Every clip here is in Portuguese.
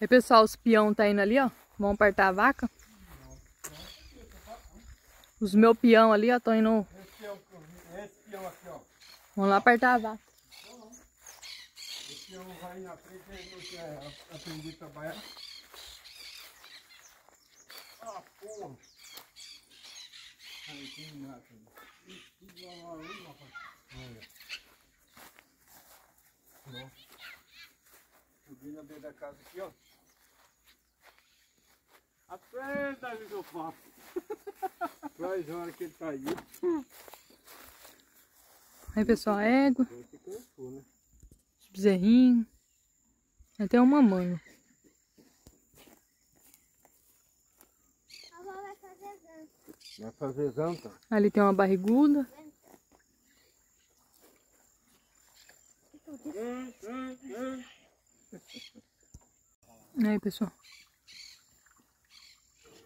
Aí, pessoal, os peão tá indo ali, ó. Vão apertar a vaca. Os meus peão ali, ó, estão indo... Esse peão, aqui, ó. Vão lá apertar a vaca. Esse peão vai na frente não quer aprender a trabalhar. Ah, porra. Aí, tem nada. Isso tudo lá, rapaz. Olha. Ó. Beira da casa aqui, ó. Aprenda, meu papo. Faz hora que ele tá aí. Aí, pessoal, a égua, Esse cansou, né? os bezerrinhos. Até uma mãe. A avó vai fazer zanca. Vai fazer zanta. Ali tem uma barriguda. Aí, pessoal.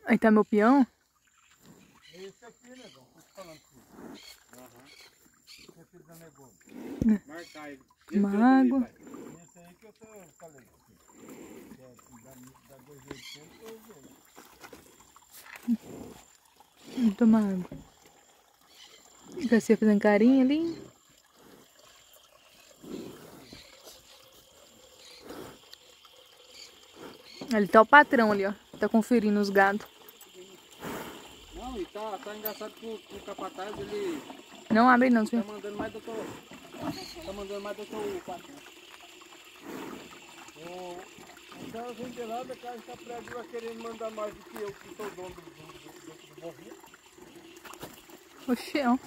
Aí tá meu peão. Esse aqui, negão. Tô te falando com Aham. Esse aqui da negão. Marcar ele. Uma Esse aí, pai. Esse aí que eu tô falando. Que é, dá, dá dois oitocentos, eu vou. Vou tomar água. Garcia fazendo carinho ali. Ali tá o patrão ali, ó. Tá conferindo os gados. Não, e tá, tá engraçado que o, que o capataz, ele Não abre não, tá senhor. mandando mais do que o... Tá mandando mais do que o patrão. O, o cara vem de lá da casa da prédio vai querendo mandar mais do que eu, que sou dono do, do, do, do bovino. Oxe, ó.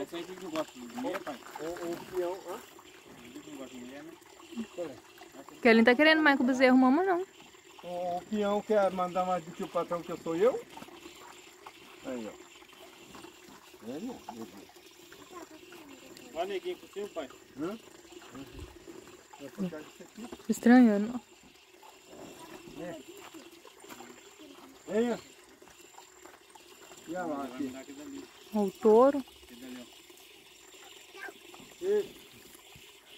Esse aí que não gosta de mulher, pai. O, o peão, hã? Não gosta de mulher, né? Qual é? Que ele não tá querendo mais que o bezerro mama, não. O, o peão quer mandar mais do que o patrão que eu sou eu? Aí, ó. É, não. Olha neguinho com o seu, pai. Hã? É por causa disso aqui. Estranhando. Venha. E olha lá, Vai aqui. Ó o touro.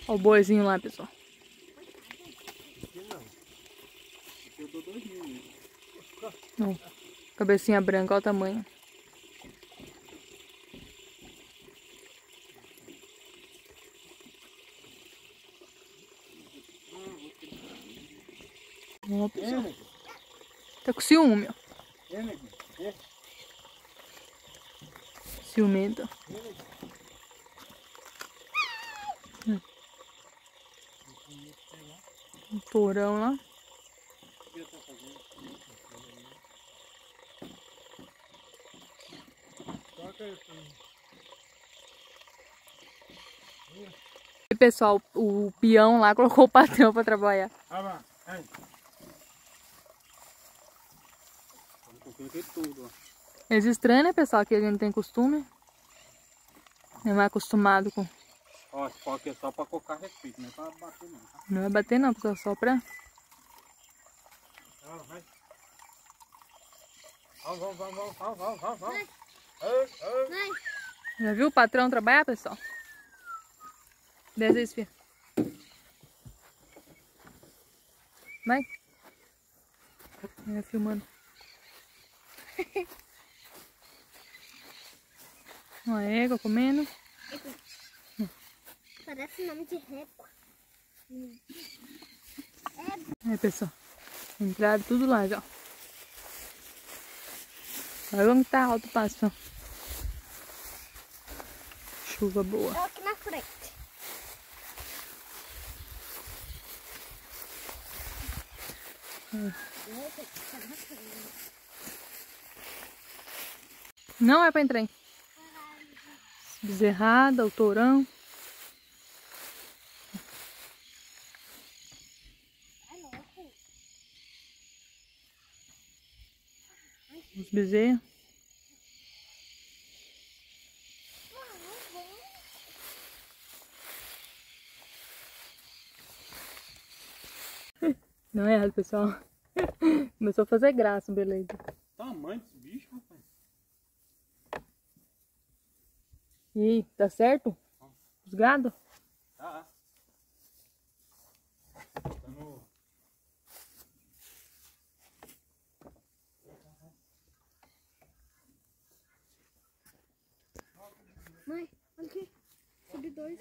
Ó o boizinho lá, pessoal. aqui não. Aqui eu dou dois mil. né? Ó, cabecinha branca, ó o tamanho. Ó, pessoal. Tá com ciúme, ó. Ciumenta. Um tourão lá. O que eu tô fazendo? Toca isso aí. E pessoal, o peão lá colocou o patrão pra trabalhar. Eles estranham, né, pessoal? Que a gente não tem costume. Não é acostumado com. Ó, esse pau aqui é só pra colocar respeito, não é pra bater não, tá? Não vai bater, não, pessoal. Só pra. Vamos. Vamos, vamos, vamos, vamos, vamos, vamos, Já viu o patrão trabalhar, pessoal? Dez vezes, filha. Vai. Vai filmando. Uma égua comendo. parece nome de régua. Aí, pessoal. Entraram tudo lá já. Como tá alto o passo. Chuva boa. Eu aqui na frente. Não é pra entrar, hein? Bezerrada, o tourão. Os bezerros. Não é, pessoal? Começou a fazer graça, beleza. Tamanho desse bicho, rapaz. E aí, tá certo? Os gado? Tá. Tá no... Mãe, olha aqui. Subi dois.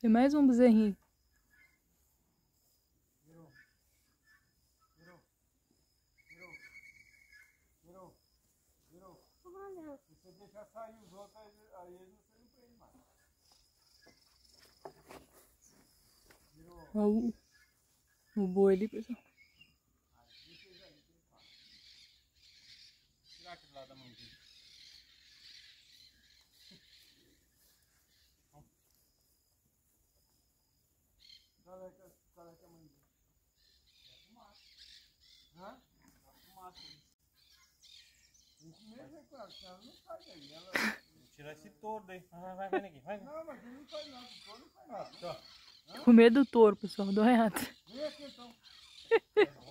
Tem mais um bezerrinho. Você deixar sair os outros, aí, não prende mais. Ó, o, o boi ali, pessoal. Tirar aquele lado da mãozinha. Qual é que é, qual é, que é a mãe dele? Hã? Isso mesmo é claro, que ela não sai daí. Ela... Vou tirar esse todo aí. Vai, vai, vai. Vai. Não, mas ele não faz nada, o touro não faz nada. Com medo do touro, pessoal, do reato. Vem aqui então.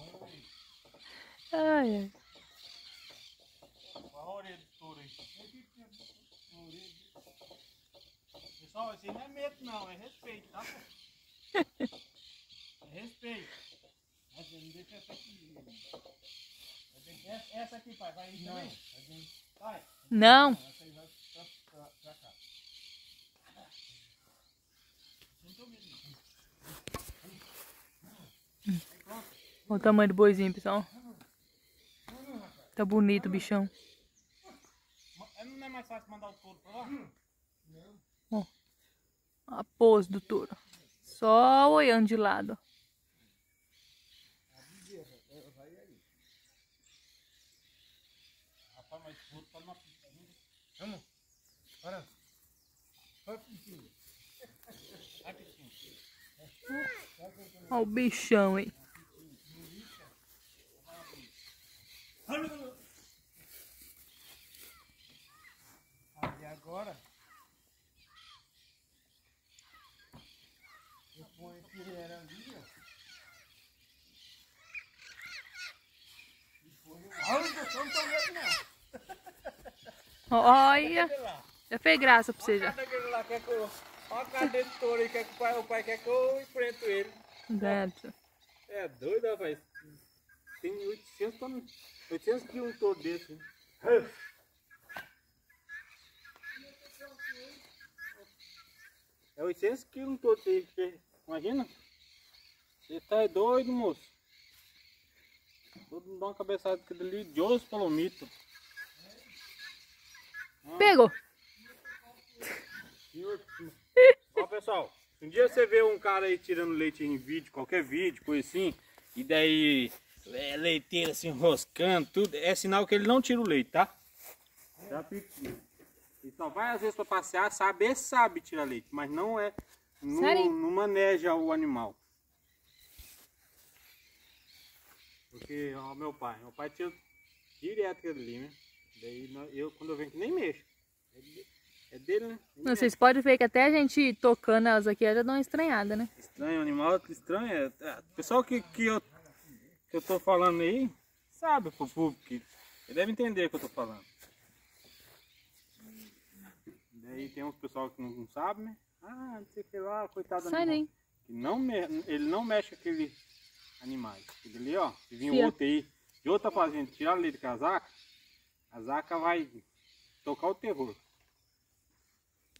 Ai, ai. Olha a orelha do touro aí. Pessoal, esse não é medo não, é respeito, tá? É respeito. Mas não deixa ter que- Essa, aqui, pai, vai ir também? Vai. Não. Essa aí vai pra, pra, pra cá. Não. Olha o tamanho do boizinho, pessoal. Tá bonito o bichão. Não é mais fácil mandar o touro pra lá? A pose do touro. Só olhando de lado. Numa piscina. Vamos. Bora. Olha o bichão aí. Aí agora. Eu ponho esse era ali, ó. E ponho. Ah, eu não tô vendo, não. Olha. Já fez graça pra você já. Que. Olha a cara desse touro aí, quer que o pai, o pai quer que eu enfrento ele. Gato. É doido, rapaz. Tem 800 toneladas. 800 quilos um touro desse. hein? É 800 quilos um touro desse. Imagina? Você tá doido, moço. Todo mundo dá uma cabeçada daquele ali de osso palomito. Pegou. Ó pessoal, um dia você vê um cara aí tirando leite em vídeo, qualquer vídeo, coisa assim, e daí é, leiteira se enroscando, tudo, é sinal que ele não tira o leite, tá? Já fica- Ele só vai às vezes para passear, saber sabe tirar leite, mas não é, não, Sério? não maneja o animal. Porque, ó, meu pai, meu pai tira direto aquele ali, né? Daí eu, quando eu venho aqui, nem mexo. É de- É dele, né? Não, vocês podem ver que até a gente tocando elas aqui, elas dão uma estranhada, né? Estranho, animal estranho. é- é, O pessoal que, que, eu, que eu tô falando aí, sabe pro público. que- Ele deve entender o que eu tô falando. Daí tem uns pessoal que não, sabe, né? Ah, não sei o que lá, coitado do Sai animal. Que não me- ele não mexe com aquele animais. Aquele ali, ó, vir Fia. outro aí, de outra fazenda, tirar ele de casaca, a zaca vai tocar o terror.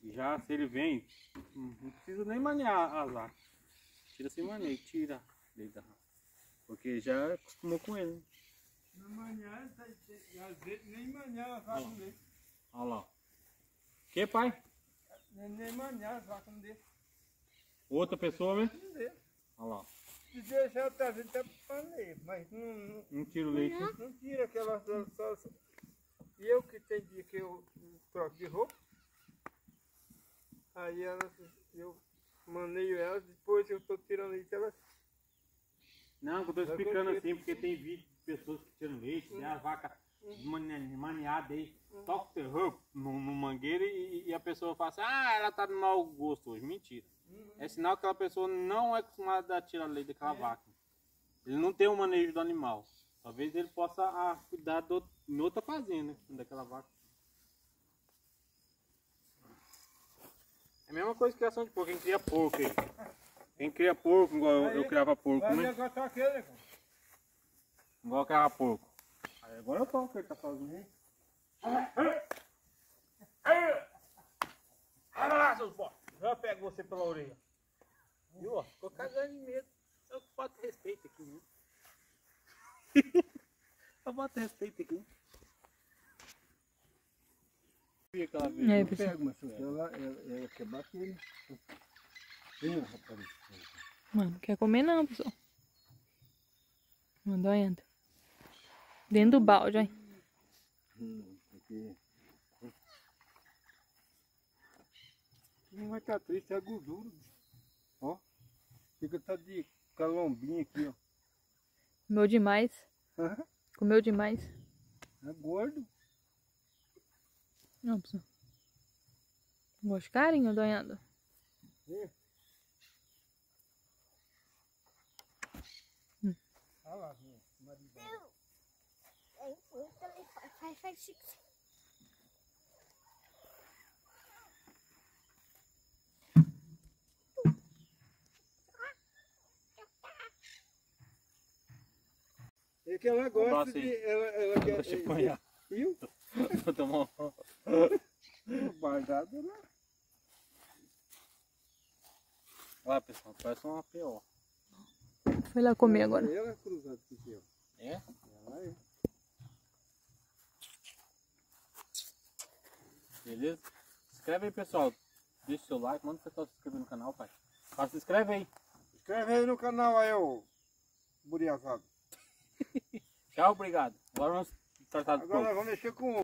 Já se ele vem, não precisa nem manear a zaca. Tira sem maneio, tira ele da raça. Porque já acostumou com ele. né? Manhã, tá- às vezes nem manhã ela vai com leite. Olha lá. Que pai? Nem, ela vai com leite. Outra pessoa, né? Não dê. Olha lá. Se deixar, tá vendo, tá paneiro, mas não, não, Não tira o leite. né? não tira aquela só, só. E eu que tem dia que eu troco de roupa, aí elas, eu maneio elas, depois eu tô tirando leite, elas Não, eu tô explicando ver. assim, porque tem vídeo de pessoas que tiram leite, né? A vaca mane- maniada aí, toca o terror no, no mangueiro e, e a pessoa fala assim, ah, ela tá de mau gosto hoje. Mentira. É sinal que aquela pessoa não é acostumada a tirar leite daquela vaca. Ele não tem o manejo do animal. Talvez ele possa ah, cuidar do, em outra fazenda daquela vaca. É Mesma coisa que criação de porco, quem cria porco aí. Quem cria porco, igual eu, eu criava porco, né? aquele. Igual eu criava porco. Aí agora eu toco ele tá fazendo. Vai lá, seus bosta. Já pego você pela orelha. Viu? ó? Ficou cagando de medo. Eu boto respeito aqui, né? Eu boto respeito aqui. Aquela vez. Aí, Eu pego, mas ela, ela, ela quer bater, né? Vem, rapaz. Mano, não quer comer não, pessoal. Mandou ainda. Dentro do balde, hein? Hum, aqui. Não vai estar triste, é gordura. bicho. Ó. Fica tá de calombinha aqui, ó. Comeu demais. Aham, Comeu demais. É gordo. Não, pessoal. Gosto de carinho, doiando. Olha lá, Aí, puta, ele faz, faz, faz chique. É que ela gosta de. aí. Ela, ela quer. Deixa eu apanhar. Viu? Vou tomar um. Guardado lá. Olha pessoal, parece uma PO. Foi lá comer agora. Ela é cruzada ó. É? Ela é. Beleza? Se inscreve aí pessoal. Deixa o seu like, manda o pessoal se inscrever no canal, pai. Fala, se inscreve aí. Inscreve aí no canal aí, ô. Buriazado. Tchau, obrigado. Agora vamos tratar do Agora vamos mexer com